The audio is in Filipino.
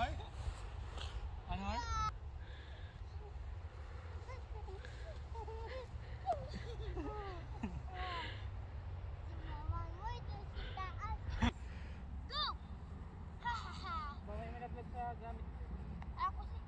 Anhalt. Anhalt. Go! Ha ha ha! Bawal na nag-vlog sa gamit. Ako si